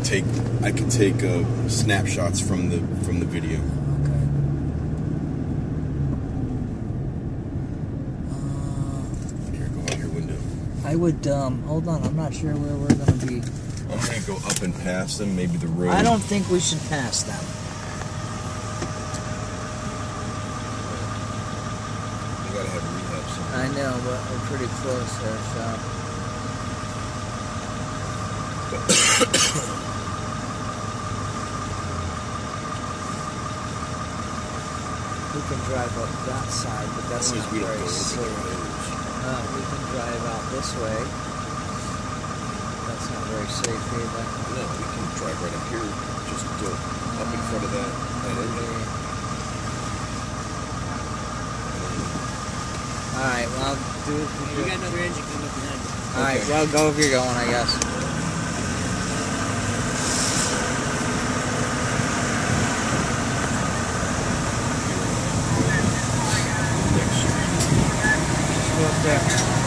could take I could take uh, snapshots from the from the video. Okay. Uh, Here, go out your window. I would, um, hold on, I'm not sure where we're gonna be. I'm gonna go up and past them. Maybe the road. I don't think we should pass them. You gotta have rehab somewhere. I know, but we're pretty close there, so. We can drive up that side, but that's not as we don't very go safe. Uh, we can drive out this way. That's not very safe either. No, we can drive right up here, just to, up in front of that, that engine. Alright, well, do it for You you. got another engine coming up behind you. Alright, Okay. well, go if you're going, I guess. 对。